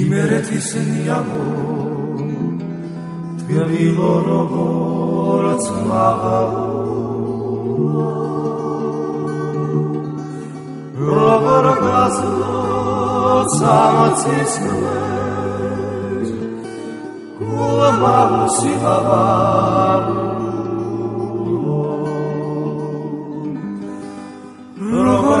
იმერეთის ნიამო თგემილო როგორც მაღალო როგორ გასლო სამაცის მლეჯ გულა მამუსი ბაბა როგორ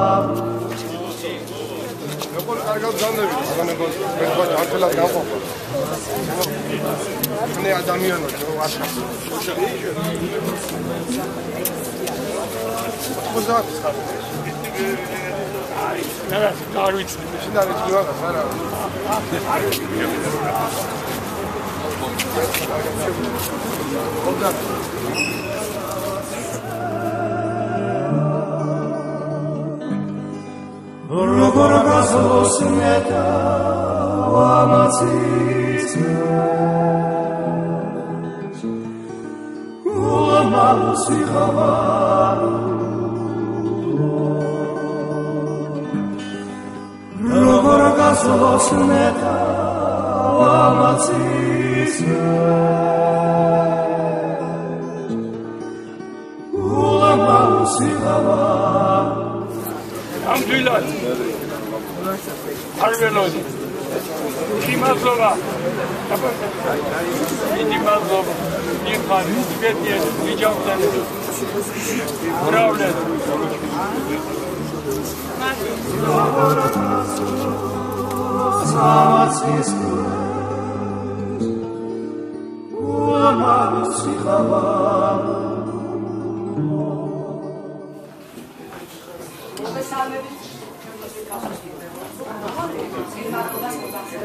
ამაცის გულამაუსი როგორ გასლოს ნეტა ამაცის გულამაუსი ბაბა კარგად ძანები აღანებო მეგობარი ართელად გავყოფა ხნე ადამიანო ჯო აშა ხოზად აი რა კარვიც შინარე ჯივა არა ხოზად როგორ გასოს მეტა ამაცის Alhamdulillah. Harbe Leute. Die Maslowa. Die Maslowa. Die Mann. Die wird jetzt. Die Jobs dann. Bravo. Слава Христу, Ума Сихава.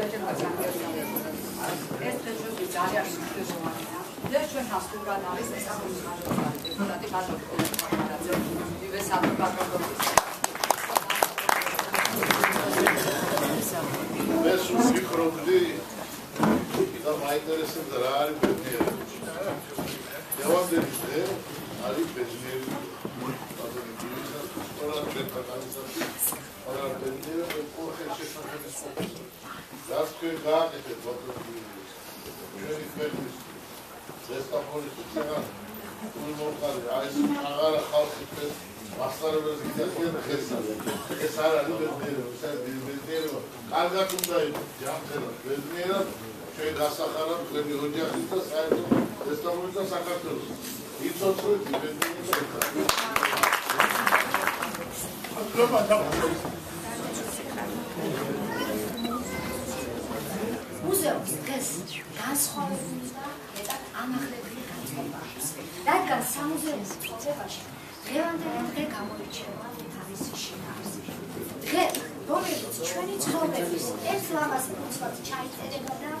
ულამაისი ხავაა ეს თეორია ძალიან მნიშვნელოვანია. და ჩვენ ჰასტურგან არის ეს ახალი მაგალითი, დეპუტატი ბაჟოკვიძე, ვივე საფრანგეთის ეს ვიფიქრობდი და მაინტერესებდა რა არის ბედნიერი. დავამდენდე არის ბედნიერი. ბატონი დივიზია ყველა ჩვენთან განისახი. არა ბედნიერი, ყველა შესაძლებელი რაც თქვენ გააკეთეთ ბატონო ჩვენი ქვეყნის ზესტაფონის უცხო თუ მოყარი აი ეს აღარა ხალხი ეს მასწავლებლებს გიძახიან ხესა ეს არ არის ბედნიერება ეს არის ბედნიერება კარგად უნდა იყოს ჯანმრთელო ბედნიერება ჩვენ გასახარებ ჩვენი ოჯახის და საერთოდ ზესტაფონის და საქართველოს იცოცხლეთ ბედნიერება აკრობა მუზეუმს დღეს განსხვავებული და მეტად ამაღლებული განწყობა აქვს. რადგან სამუზეუმო ცხოვრებაში დღევანდელი დღე გამოირჩევა თავისი შინაარსით. დღე, რომელიც ჩვენი ცხოვრების ერთ ლამაზ პროცესს ჩაიწერება და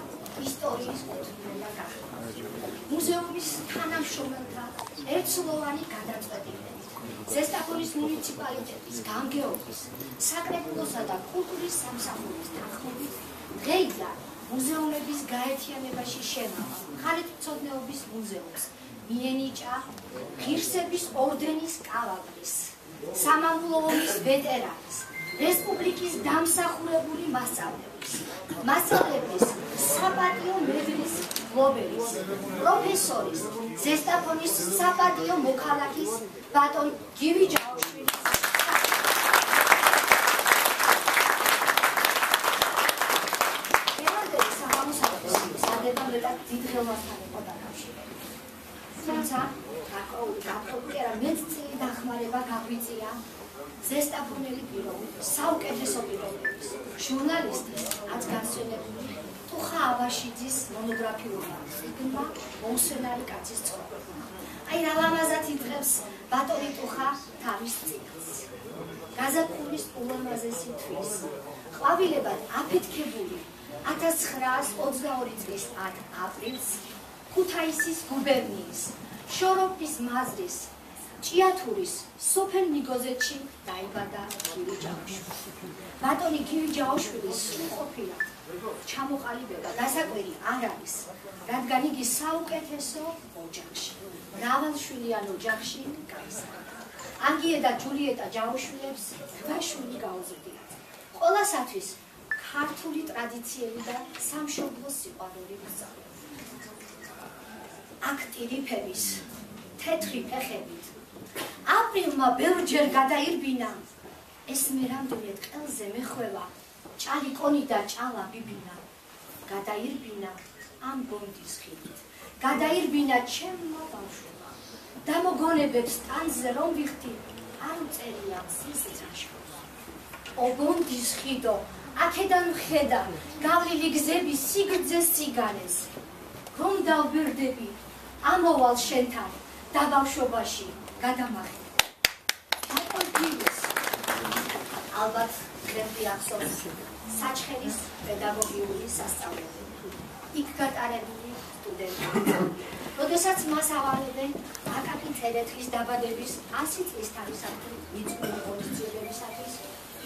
ისტორიის კუთვნილება გახდება. მუზეუმის თანამშრომელთა ერთსულოვანი გადაწყვეტილებით ზესტაფონის მუნიციპალიტეტის გამგეობის, საკრებულოსა და კულტურის სამსახურის თანხმობით დღეიდან მუზეუმების გაერთიანებაში შემავა ხალხმწოდნეობის მუზეუმს მიენიჭა ღირსების ორდენის კავალრის სამამულო ომის ვეტერანის რესპუბლიკის დამსახურებული მასწავლებლის მასწავლებლის საპატიო მედლის გლობელის პროფესორის ზესტაფონის საპატიო მოქალაქის ბატონ გივი ჯაოშვილი მეტად დიდ ხელმასთან იყო დაკავშირებული. თუმცა, აკაული არა მეც წილი დახმარება გაგვიწია ზესტაფონელი პიროვნების, საუკეთესო პიროვნების, ჟურნალისტის, აც განსვენებული ტუხა აბაშიძის მონოგრაფიული წიგნმა მოუსვენარი კაცის ცხოვრება. აი რა ლამაზად ითხრებს ბატონი ტუხა თავის წიგნს. გაზაფხულის ულამაზესი თვის. ყვავილებად აფეთქებული 1922 წლის 10 აპრილს ქუთაისის გუბერნიის შოროპის მაზრის ჭიათურის სოფელ ნიგოზეთში დაიბადა გივი ჯავშვილი. ბატონი გივი ჯავშვილი სრულყოფილა ჩამოყალიბება დასაკვირი არ არის, რადგან იგი საუკეთესო ოჯახში, მრავალშვილიან ოჯახში გაიზარდა. ანგიე და ჯულიეტა ჯავშვილებს გვაშვილი გაუზრდიათ. ყოველასათვის ქართული ტრადიციები და სამშობლო სიყვარული გზავნა. აქტივი ფერის, თეთრი ფეხებით. აპრილმა ბევრჯერ გადაირბინა. ეს მე რამდენი ყელზე მეხვევა ჭალიკონი და ჭალა ბიბინა. გადაირბინა ამ ბონდის ხიდით გადაირბინა ჩემმა ბავშვმა და მოგონებებს ტანზე რომ ვიხდი არ უწერია სიზრაშოს ო ბონდის ხიდო აქედან ხედა გავლილი გზები სიგრძე სიგანეს. რომ დავბერდები ამოვალ შენთან და ბავშვობაში გადამახე ალბათ გრემპი ახსოვს საჩხერის პედაგოგიური სასწავლებელი. იქ გატარებული სტუდენტები. როდესაც მას ავალებენ აკაკი თერეთის დაბადების 100 წლის თავისუფლი მიწვეული კონდიციონებისათვის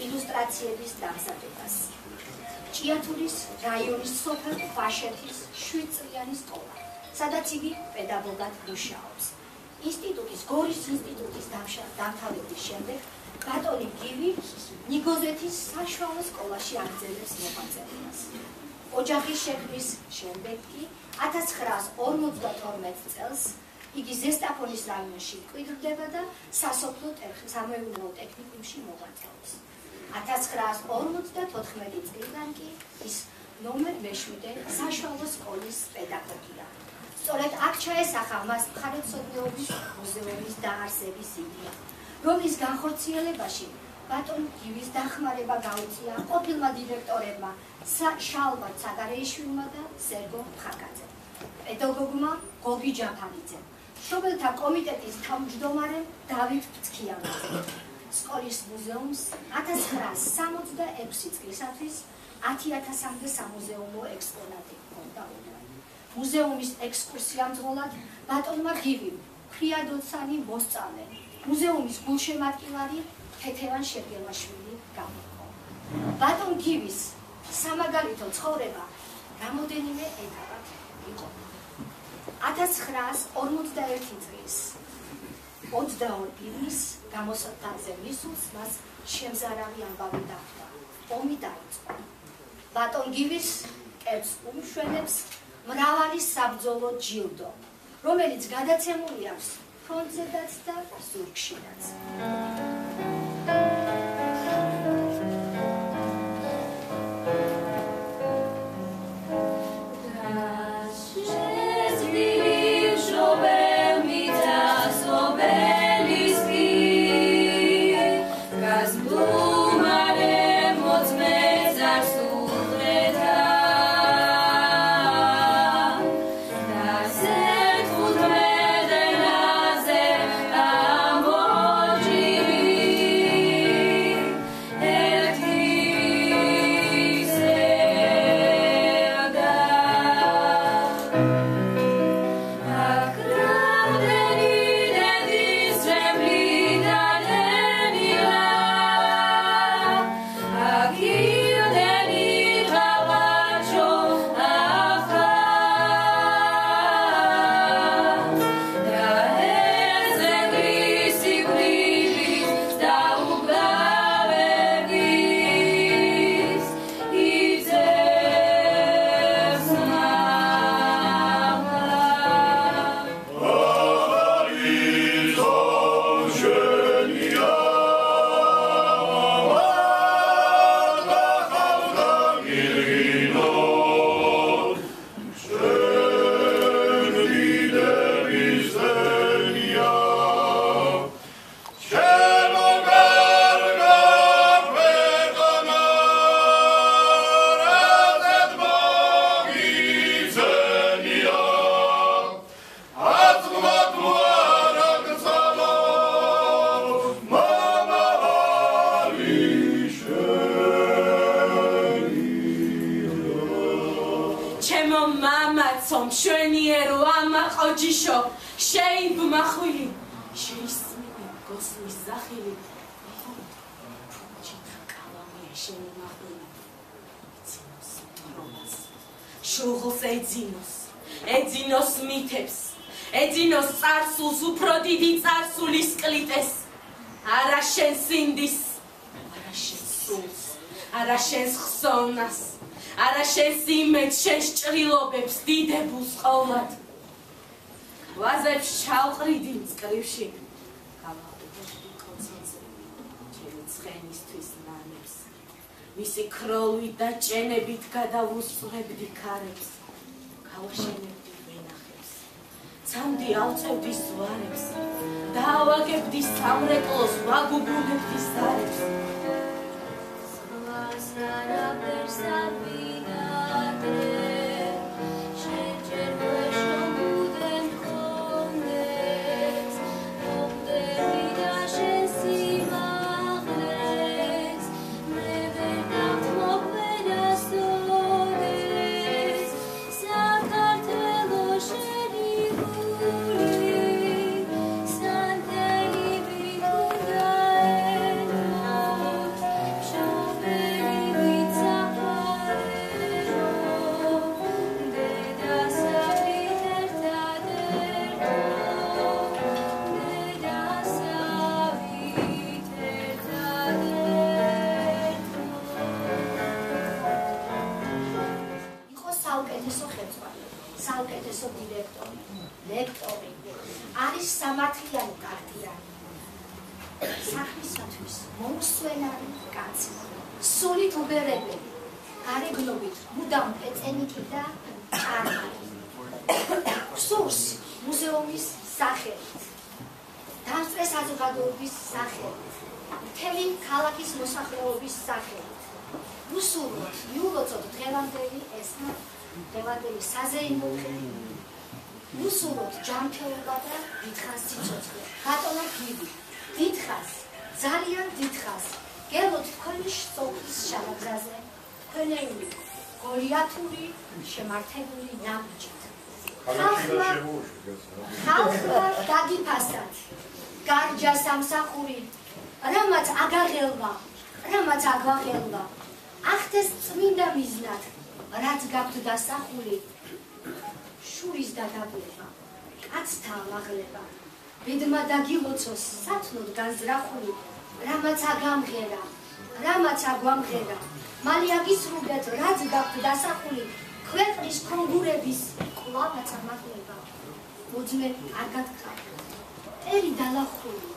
ილუსტრაციების დამზადებას. ჭიათურის რაიონის სოფელ ფაშეთის 7 წლიანი სკოლა, სადაც იგი პედაგოგად მუშაობს. ინსტიტუტის გორის ინსტიტუტის დამთავრების შემდეგ ბატონი გივი ნიგოზეთის საშუალო სკოლაში აგრძელებს მოღვაწეობას. ოჯახის შექმნის შემდეგ კი 1952 წელს იგი ზესტაფონის რაიონში მკვიდრდება და სასოფლო სამეურნეო ტექნიკუმში მოღვაწეობს. 1954 წლიდან კი ის ნომერ მე-7 საშუალო სკოლის პედაგოგია. ჩაესახა მას მხარეთმცოდნეობის მუზეუმის დაარსების იდეა. რომის განხორციელებაში ბატონ გივის დახმარება გაუწია ყოფილმა დირექტორებმა შალვა ცაგარეიშვილმა და სერგო ხაკაძე. პედაგოგმა გოგი ჯაფარიძე, შობელთა კომიტეტის თავმჯდომარე დავით ფცქიანაძე. სკოლის მუზეუმს 1966 წლისათვის 10000-მდე სამუზეუმო ექსპონატი ჰქონდა. მუზეუმის ექსკურსიამძღოლად ბატონმა გივიმ ფრიადოცანი მოსწავლე მუზეუმის გულშემატკივარი თეთევან შეგელაშვილი გამოყო. ბატონ გივის სამაგალითო ცხოვრება გამოდენიმე ეტაპად იყო. 1941 წლის 22 ივნის გამოსათანზე მისულს მას შემზარავი ამბავი დახვდა. ომი დაიწყო. ბატონ გივის კეთს უმშვენებს მრავალი საბრძოლო ჯილდო, რომელიც გადაცემული აქვს ფრონტზედაც და ზურგშიდაც. შემიმახვილებს რომას შუღლს ეძინოს ეძინოს მითებს ეძინოს царსულს უფრო დიდი царსულის კლიტეს არა შენ სინდის არა შენ სულს არა შენს ხსოვნას არა შენს იმედს შენს ჭრილობებს დიდებულს ყოვლად. ვაზებს ჩავყრიდი მწკრივში მისი ქროლვით და ჭენებით გადავუსწრებდი ქარებს. გავაშენებდი ვენახებს. ცამდი ავწევდი ზვარებს. დაავაგებდი სამრეკლოს ვაგუბუნებდი ზარებს. Sara persavidate გარეგნობით, მუდამ პეწენითი და ჭარბი. სურს მუზეუმის სახელით. დამსწრე საზოგადოების სახელით. მთელი ქალაქის მოსახლეობის სახელით. უსურვოთ, მიულოცოთ დღევანდელი ესნა, დღევანდელი საზეიმო ხელი. უსურვოთ ჯანმრთელობა და დიდხანს სიცოცხლე. ბატონო გიდი, დიდხანს, ძალიან დიდხანს. გელოთ თქვენი სწოლის შამაგზაზე. შემართებული ნაბიჯით. ხალხმა ხალხმა დაგიფასდათ. გარჯა სამსახური, რამაც აგაღელვა, რამაც აგვაღელვა. ახთეს წმინდა მიზნად, რაც გაქვთ დასახული. შურის დადაბლება, კაცთა ამაღლება. ბედმა დაგილოცოს სათნოდ განზრახული, რამაც აგამღერა, რამაც აგვამღერა. მალე აგისრულეთ, რაც გაქვთ დასახული. ქვეყნის კონგურების კლავაც ამაღლება მოძმე არ გათქა ერი დალახული.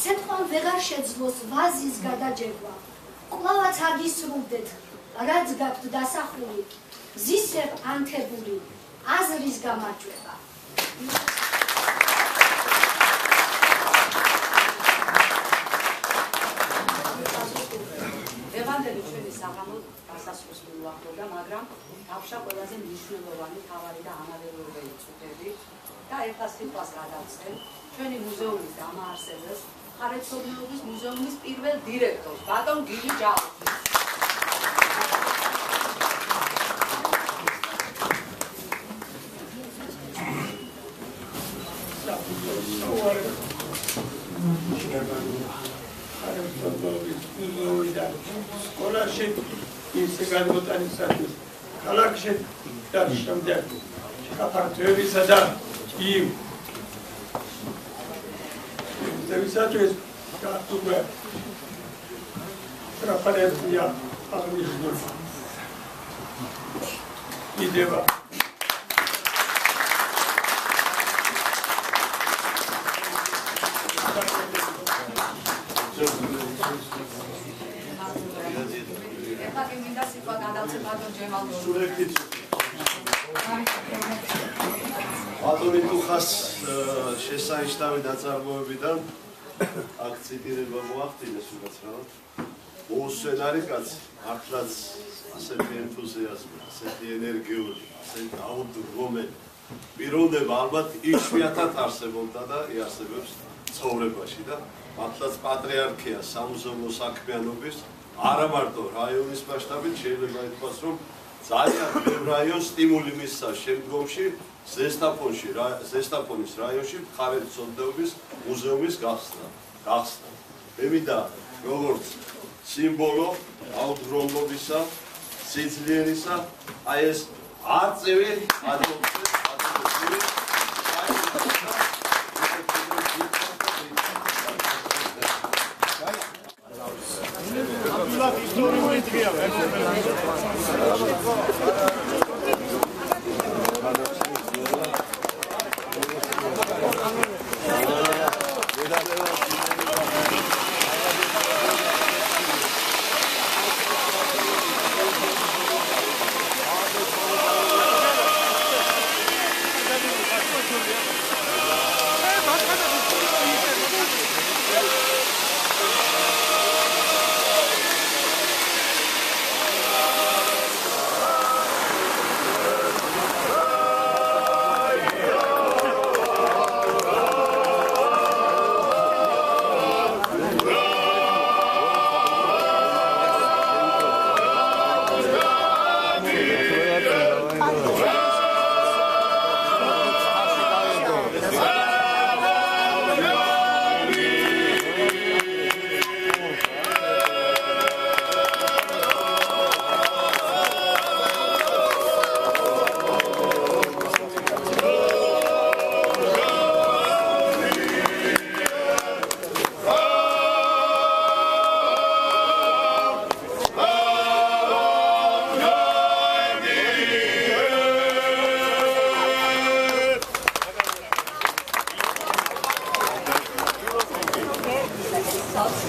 სეთქვა ვეღარ შეძლოს ვაზის გადაჯება კლავაც აგისრულდეთ რაც გაქვთ დასახული. ზისებ ანთებული აზრის გამარჯვება ჩვენი საღამო დასასრულს მიუახლოვდა მაგრამ თავშა ყველაზე მნიშვნელოვანი თავარი და ანალოგიური წუთები და ერთა სიტყვას გადავწერ. ჩვენი მუზეუმის დამაარსებელს ხარეთმცოდნეობის მუზეუმის პირველ დირექტორს ბატონ გიგი ჯავახის سگان بودن ساتوس کلا کشید دارشم در کپر توی سدا ایم دوی ساتوس کاتو به رفره یا آمیز دور ایدیوا Thank you. და იმ ზევისათვის გასულა ტრაპარეზია აღნიშნულ იდევა ბატონი თუხას შესანიშნავი დაწარმოებიდან აქ ციტირება მოახდინეს უკაც რა. მოუსვენარი კაც მართლაც ასეთი ენთუზიაზმი ასეთი ენერგიული ასეთი აუდრომელი პიროვნება ალბათ იშვიათად არსებობდა და იარსებებს ცხოვრებაში და მართლაც პატრიარქია სამუზეუმო საქმიანობის არა მარტო რაიონის მასშტაბით შეიძლება ითქვას რომ ძალიან ბევრ რაიონს სტიმული მისცა შემდგომში ზესტაფონში ზესტაფონის რაიონში მხარეთმცოდნეობის მუზეუმის გახსნა. გახსნა. ემიდა როგორც სიმბოლო აუდრომობისა, სიძლიერისა, აი ეს არწივი ადოლფე ადოლფე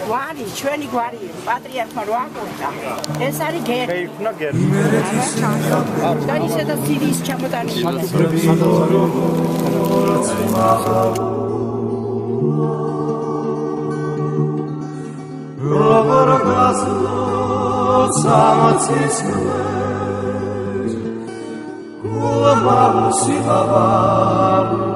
გვარი, ჩვენი გვარი, პატრიარქმა რო აკვირდა. ეს არის გერი. შეიქმნა გერი. და ისედა სირიის ჩამოტანილი. როგორ გასლოცა მოცის გულმა სიყავარ